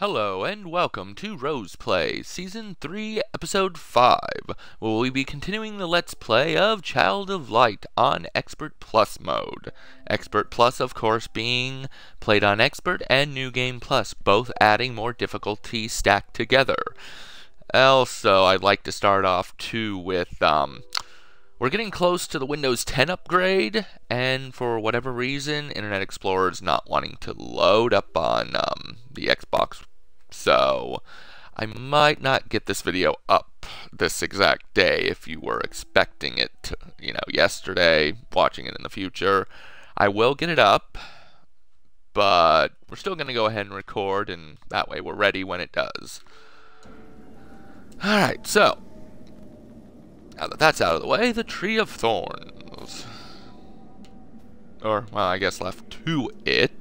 Hello and welcome to Rose Play, Season 3, Episode 5, where we'll be continuing the Let's Play of Child of Light on Expert Plus mode. Expert Plus, of course, being played on Expert and New Game Plus, both adding more difficulty stacked together. Also, I'd like to start off too with, um, we're getting close to the Windows 10 upgrade, and for whatever reason, Internet Explorer is not wanting to load up on um, the Xbox so I might not get this video up this exact day if you were expecting it, to, you know, yesterday, watching it in the future. I will get it up, but we're still going to go ahead and record, and that way we're ready when it does. Alright, so, now that that's out of the way, the Tree of Thorns. Or, well, I guess left to it.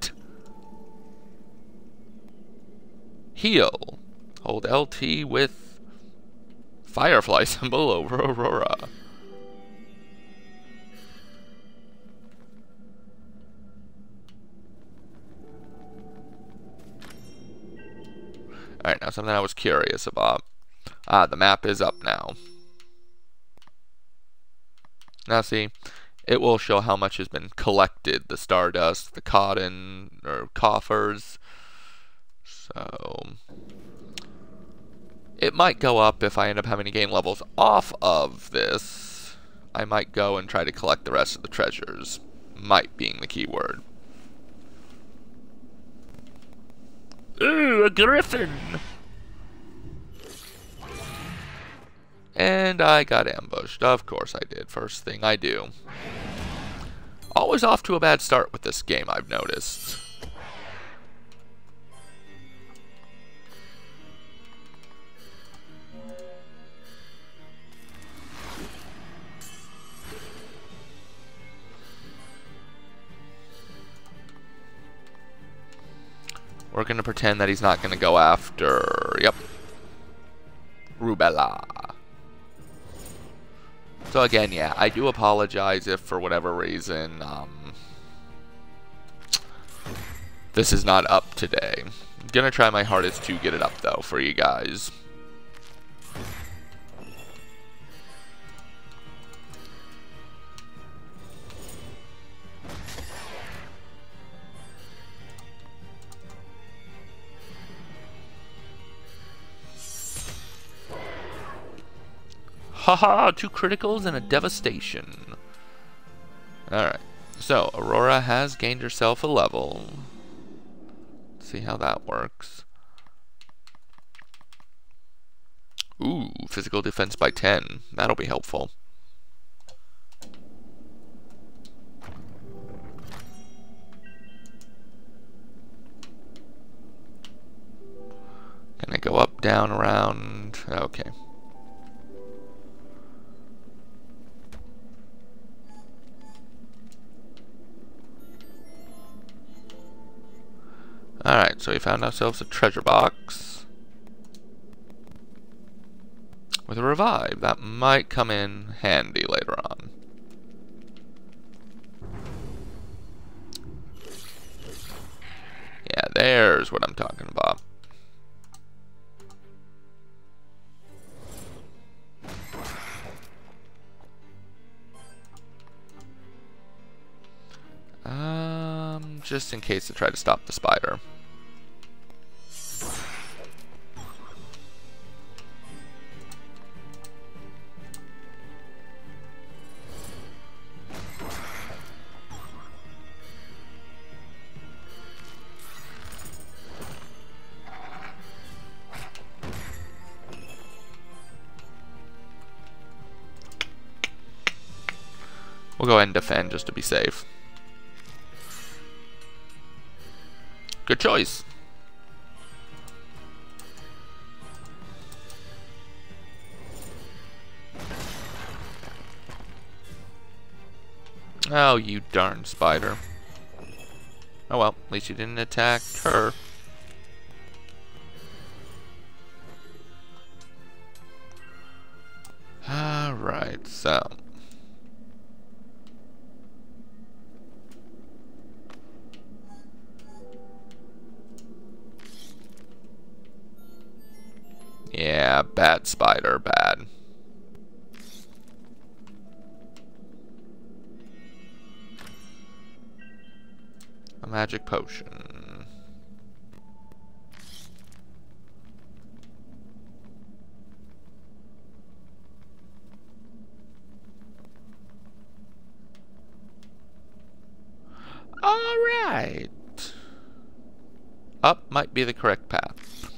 Heal. Hold LT with Firefly symbol over Aurora. Alright, now something I was curious about. Ah, the map is up now. Now see, it will show how much has been collected. The stardust, the cotton, or coffers, so it might go up if I end up having to gain levels off of this. I might go and try to collect the rest of the treasures. Might being the key word. Ooh, a griffin! And I got ambushed. Of course I did. First thing I do. Always off to a bad start with this game, I've noticed. We're going to pretend that he's not going to go after... Yep. Rubella. So again, yeah, I do apologize if for whatever reason um, this is not up today. I'm going to try my hardest to get it up, though, for you guys. Haha, two criticals and a devastation. Alright, so Aurora has gained herself a level. Let's see how that works. Ooh, physical defense by 10. That'll be helpful. Can I go up, down, around? Okay. So we found ourselves a treasure box. With a revive. That might come in handy later on. Yeah, there's what I'm talking about. Um, just in case to try to stop the spider. And defend just to be safe. Good choice. Oh, you darn spider. Oh well, at least you didn't attack her. Potion. Alright. Up might be the correct path.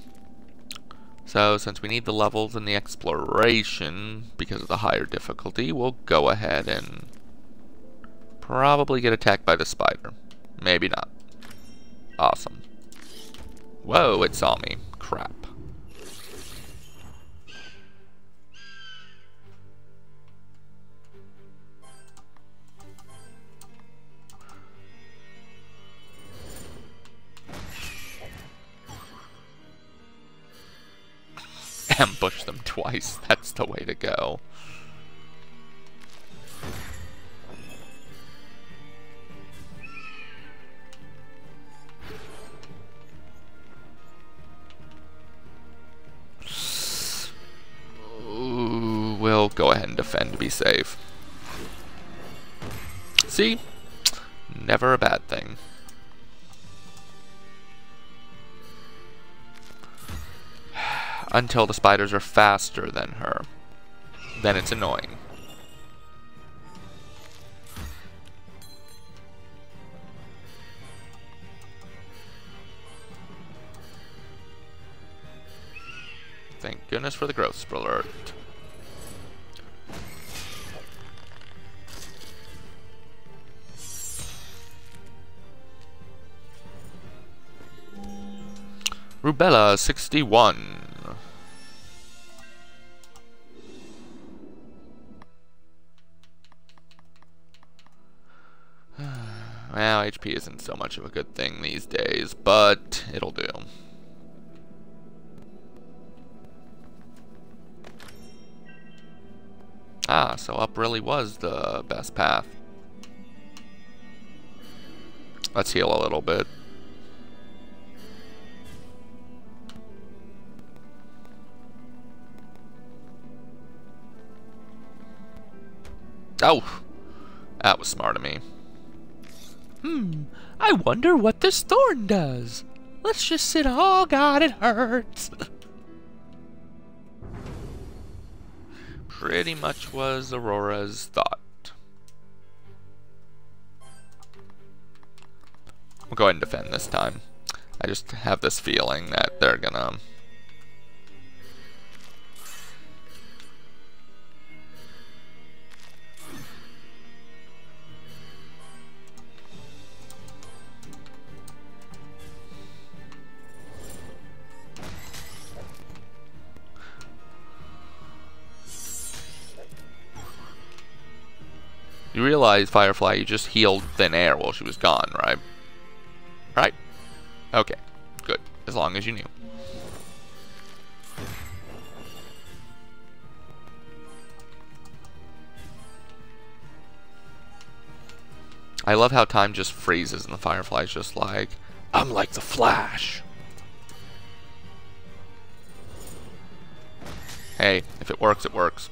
So, since we need the levels in the exploration because of the higher difficulty, we'll go ahead and probably get attacked by the spider. Maybe not. Awesome. Whoa, it saw me. Crap. Ambush them twice. That's the way to go. Go ahead and defend to be safe. See? Never a bad thing. Until the spiders are faster than her. Then it's annoying. Thank goodness for the growth alert. Rubella 61. well, HP isn't so much of a good thing these days, but it'll do. Ah, so up really was the best path. Let's heal a little bit. Oh! That was smart of me. Hmm, I wonder what this thorn does. Let's just sit. Oh god, it hurts. Pretty much was Aurora's thought. We'll go ahead and defend this time. I just have this feeling that they're gonna You realize, Firefly, you just healed thin air while she was gone, right? Right? Okay, good. As long as you knew. I love how time just freezes and the Firefly's just like, I'm like the Flash. Hey, if it works, it works.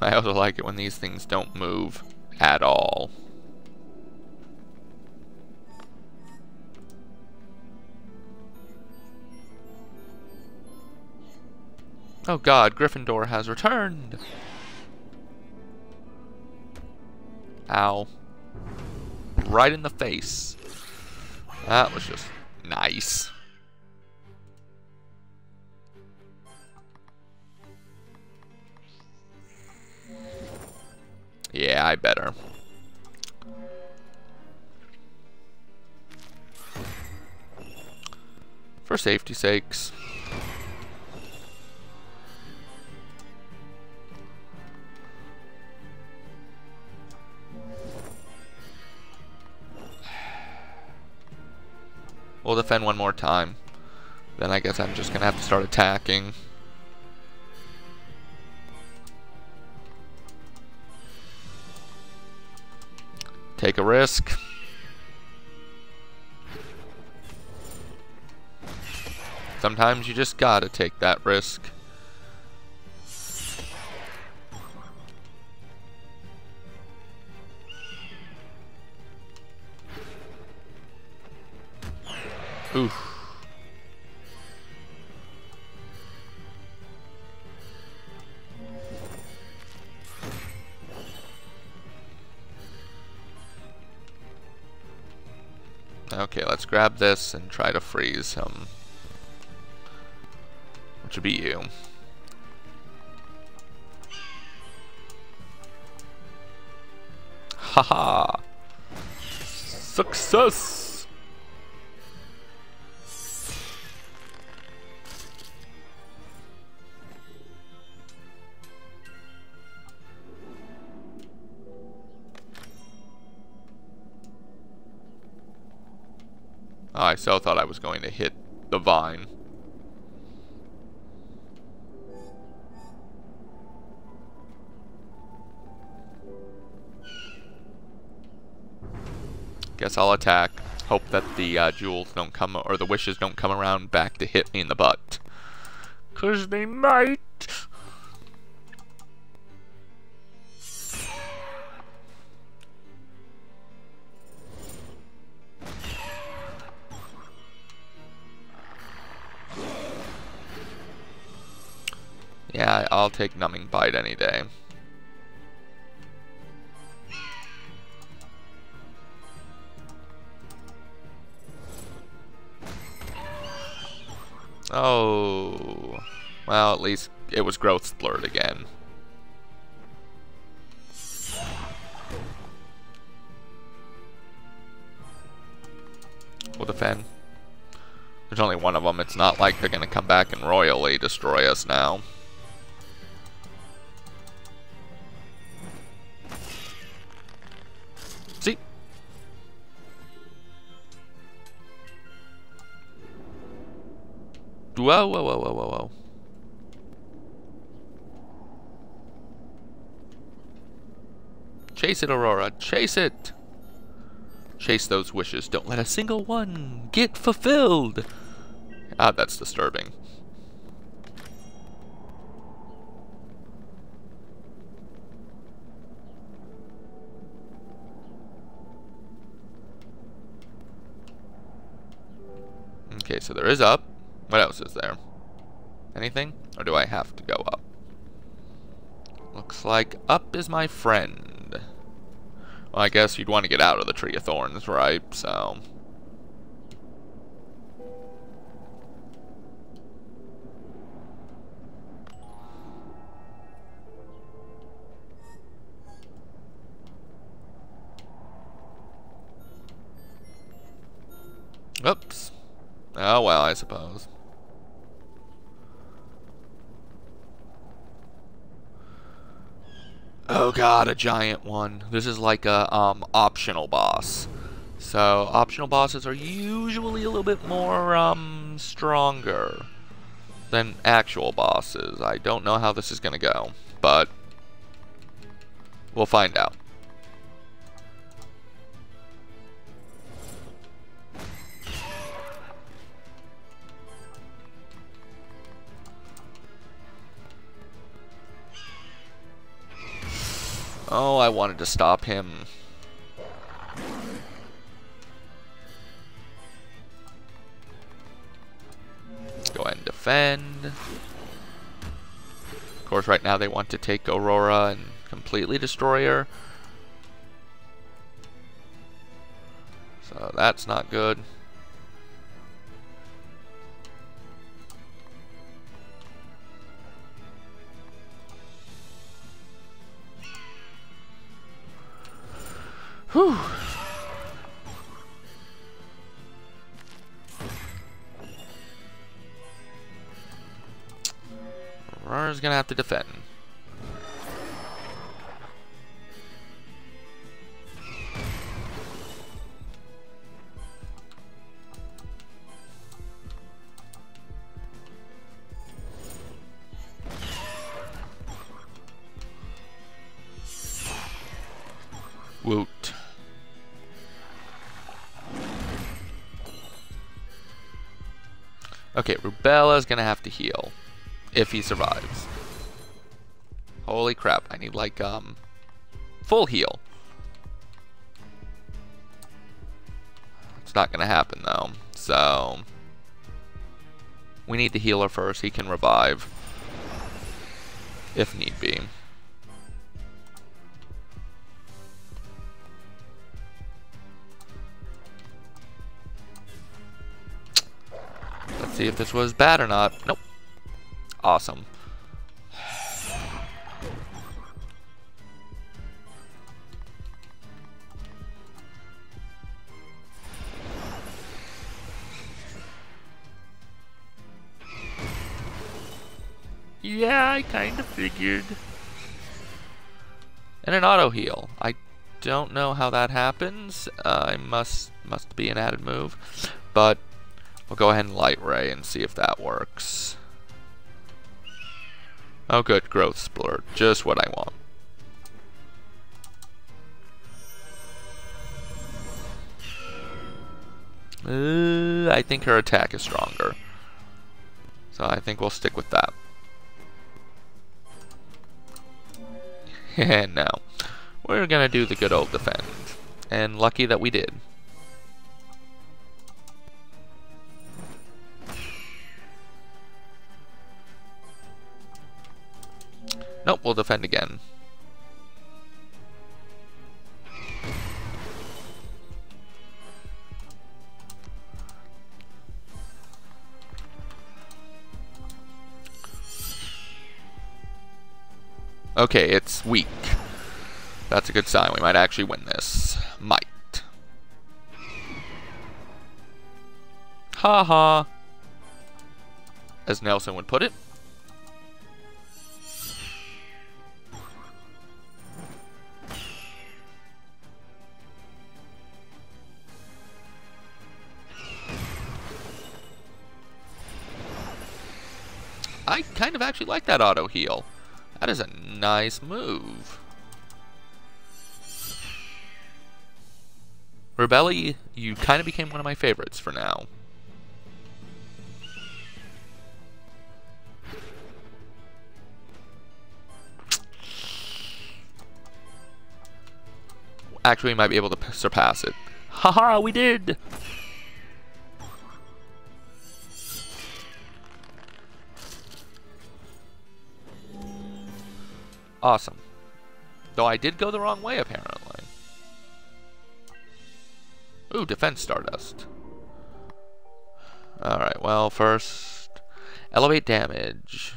I also like it when these things don't move at all. Oh god, Gryffindor has returned! Ow. Right in the face. That was just nice. Yeah, I better. For safety sakes. We'll defend one more time. Then I guess I'm just going to have to start attacking. Take a risk. Sometimes you just gotta take that risk. Let's grab this and try to freeze him. Which would be you. Haha! Success! Oh, I so thought I was going to hit the vine. Guess I'll attack. Hope that the uh, jewels don't come, or the wishes don't come around back to hit me in the butt. Cause they might. Take Numbing Bite any day. Oh. Well, at least it was growth splurt again. We'll defend. There's only one of them. It's not like they're going to come back and royally destroy us now. Whoa, whoa, whoa, whoa, whoa, whoa. Chase it, Aurora. Chase it! Chase those wishes. Don't let a single one get fulfilled. Ah, that's disturbing. Okay, so there is up. What else is there? Anything? Or do I have to go up? Looks like up is my friend. Well, I guess you'd want to get out of the Tree of Thorns, right? So... Oops. Oh well, I suppose. Oh god, a giant one. This is like a um, optional boss. So, optional bosses are usually a little bit more um, stronger than actual bosses. I don't know how this is going to go, but we'll find out. Oh, I wanted to stop him. Go ahead and defend. Of course, right now they want to take Aurora and completely destroy her. So that's not good. have to defend. Woot. Okay, Rubella's gonna have to heal if he survives. Holy crap, I need like, um, full heal. It's not gonna happen though, so... We need the healer first, he can revive. If need be. Let's see if this was bad or not. Nope. Awesome. Yeah, I kind of figured. And an auto heal. I don't know how that happens. Uh, I must must be an added move, but we'll go ahead and light ray and see if that works. Oh, good, growth splurt, just what I want. Uh, I think her attack is stronger. So I think we'll stick with that. And now, we're gonna do the good old defend. And lucky that we did. Nope, we'll defend again. Okay, it's weak. That's a good sign. We might actually win this. Might. Ha ha. As Nelson would put it. I kind of actually like that auto heal. That is a nice move. Rubella, you kind of became one of my favorites for now. Actually, we might be able to surpass it. Haha, we did! Awesome. Though I did go the wrong way, apparently. Ooh, Defense Stardust. Alright, well, first... Elevate damage.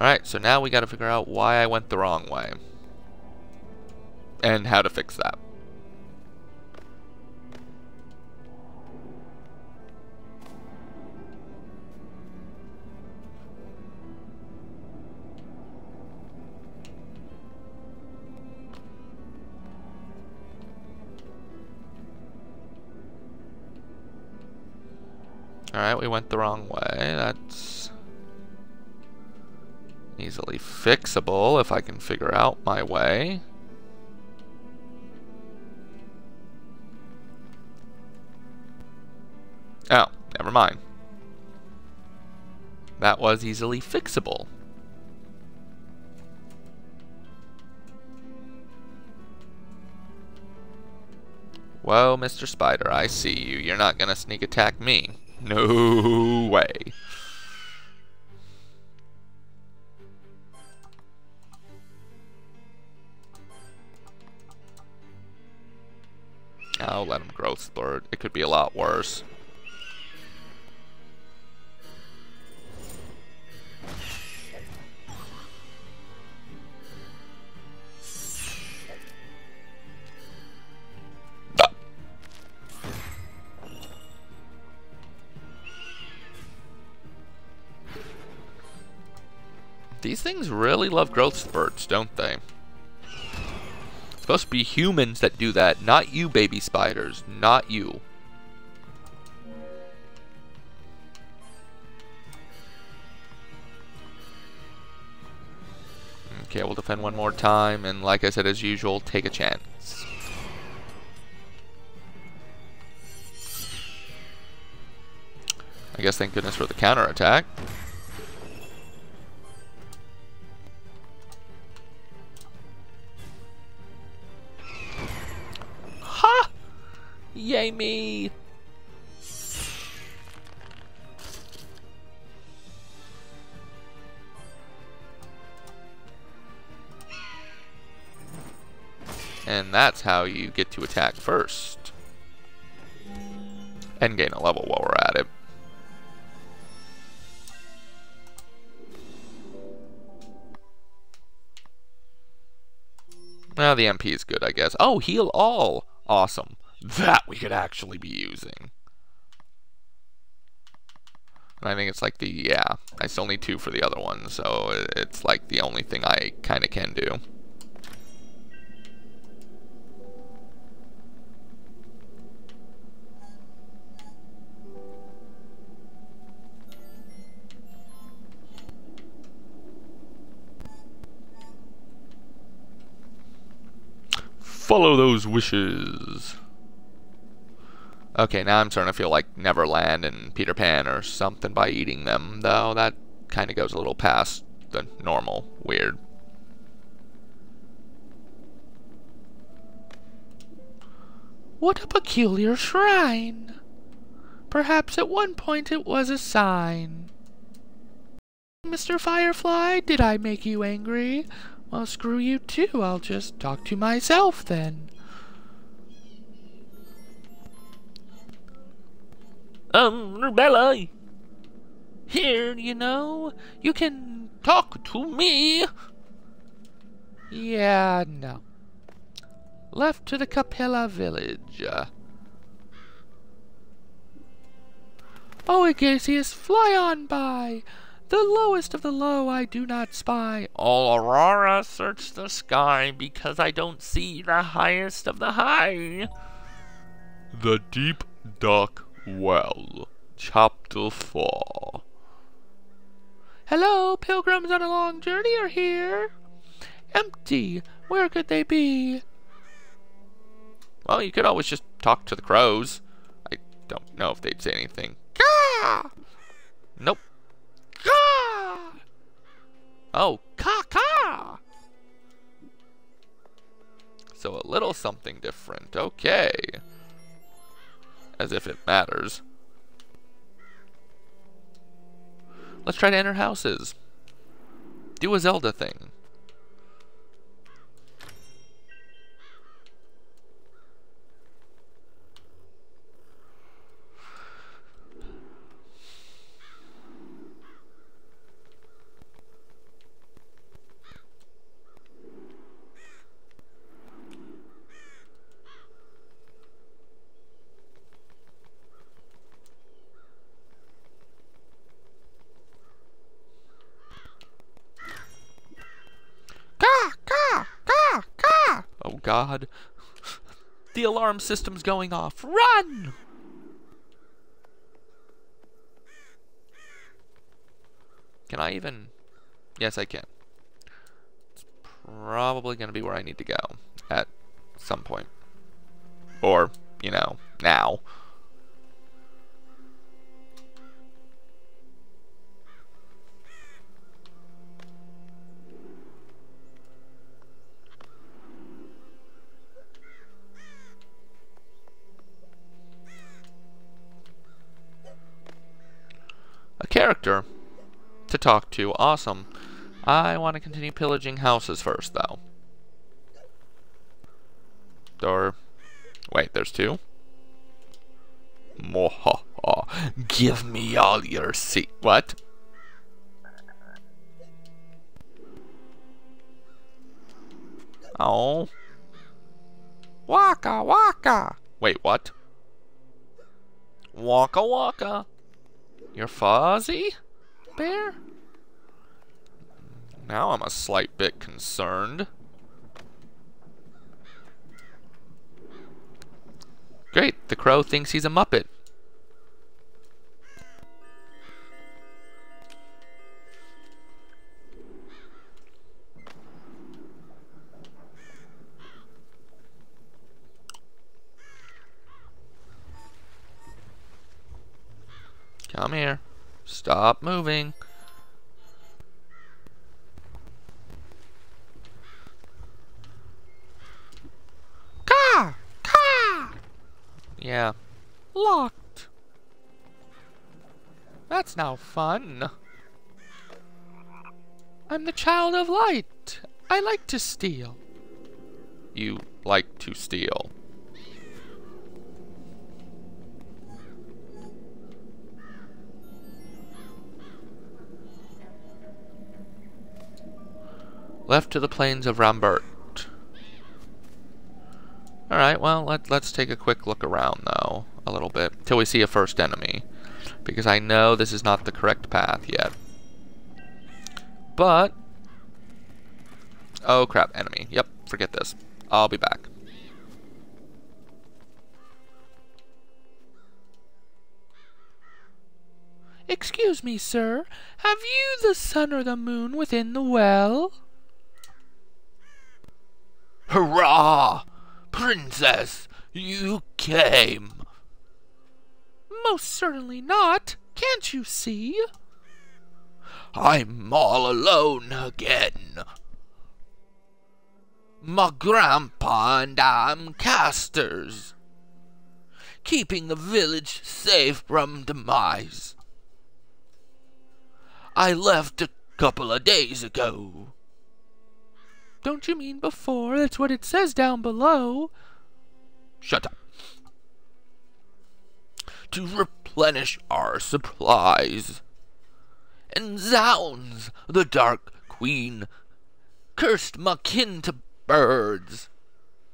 Alright, so now we gotta figure out why I went the wrong way and how to fix that. Alright, we went the wrong way. That's easily fixable if I can figure out my way. Never mind. That was easily fixable. Well, Mr. Spider, I see you. You're not gonna sneak attack me. No way. I'll let him growth splurt. It could be a lot worse. things really love growth spurts, don't they? It's supposed to be humans that do that, not you baby spiders, not you. Okay, we'll defend one more time, and like I said, as usual, take a chance. I guess thank goodness for the counterattack. attack. Yay me! And that's how you get to attack first. And gain a level while we're at it. Well, the MP is good, I guess. Oh, heal all! Awesome. That we could actually be using. And I think it's like the, yeah, I still need two for the other one, so it's like the only thing I kind of can do. Follow those wishes. Okay, now I'm starting to feel like Neverland and Peter Pan or something by eating them, though that kind of goes a little past the normal weird. What a peculiar shrine! Perhaps at one point it was a sign. Mr. Firefly, did I make you angry? Well, screw you too. I'll just talk to myself then. Um, Rubella. Here, you know, you can talk to me. Yeah, no. Left to the Capilli village. Oh, Agasius, fly on by. The lowest of the low I do not spy. All Aurora, search the sky, because I don't see the highest of the high. The deep, dark well. Chapter 4. Hello, pilgrims on a long journey are here. Empty. Where could they be? Well, you could always just talk to the crows. I don't know if they'd say anything. Caw! Nope. Caw! Oh, caw caw! So a little something different. Okay. As if it matters. Let's try to enter houses. Do a Zelda thing. Caw, caw, caw, caw. Oh god. The alarm system's going off. Run! Can I even... Yes, I can. It's probably going to be where I need to go at some point. Or, you know, now. A character to talk to. Awesome. I want to continue pillaging houses first, though. Or, wait, there's two? Mohaha. Give me all your seat. What? Oh. Waka, waka. Wait, what? Waka waka. You're fuzzy? Bear? Now I'm a slight bit concerned. Great, the crow thinks he's a Muppet. Stop moving. Car! Car! Yeah. Locked. That's now fun. I'm the child of light. I like to steal. You like to steal. Left to the plains of Rambert. Alright, well, let, let's take a quick look around, though, a little bit, till we see a first enemy. Because I know this is not the correct path yet. But... Oh, crap, enemy. Yep, forget this. I'll be back. Excuse me, sir. Have you the sun or the moon within the well? Hurrah! Princess, you came. Most certainly not. Can't you see? I'm all alone again. My grandpa and I'm casters, keeping the village safe from demise. I left a couple of days ago. Don't you mean before? That's what it says down below. Shut up. To replenish our supplies. And zounds, the Dark Queen cursed my kin to birds.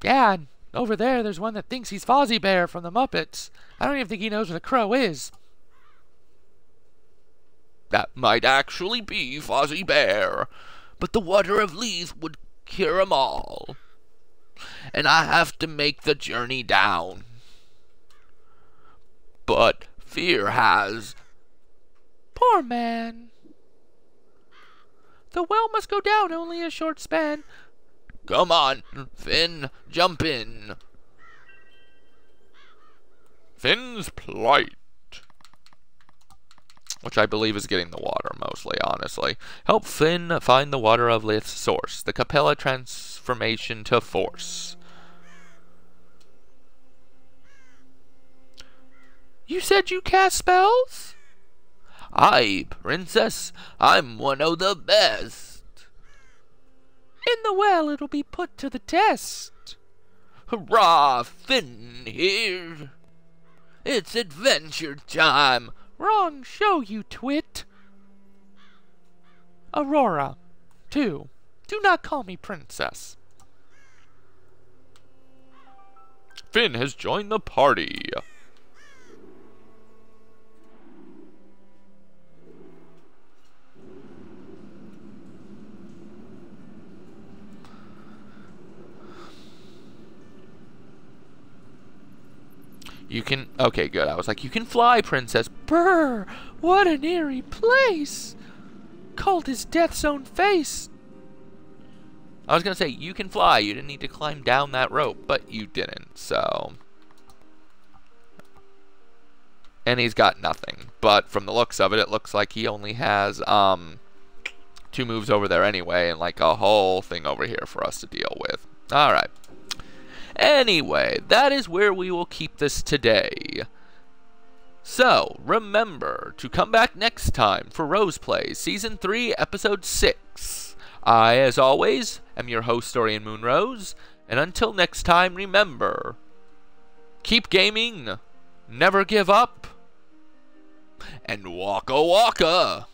Yeah, and over there there's one that thinks he's Fozzie Bear from the Muppets. I don't even think he knows where the crow is. That might actually be Fozzie Bear, but the water of Lethe would cure 'em all. And I have to make the journey down. But fear has. Poor man. The well must go down only a short span. Come on, Finn, jump in. Finn's plight. Which I believe is getting the water, mostly, honestly. Help Finn find the water of Lethe's source. The Capilli transformation to force. You said you cast spells? Aye, princess, I'm one of the best. In the well it'll be put to the test. Hurrah, Finn here. It's adventure time. Wrong show, you twit. Aurora, too. Do not call me princess. Finn has joined the party. You can. Okay, good. I was like, you can fly, princess. Brr! What an eerie place! Cold as death's own face. I was gonna say you can fly. You didn't need to climb down that rope, but you didn't. So. And he's got nothing. But from the looks of it, it looks like he only has um two moves over there anyway, and like a whole thing over here for us to deal with. All right. Anyway, that is where we will keep this today. So, remember to come back next time for Rose Play Season 3, Episode 6. I, as always, am your host, Aurian MoonRose, and until next time, remember keep gaming, never give up, and waka waka!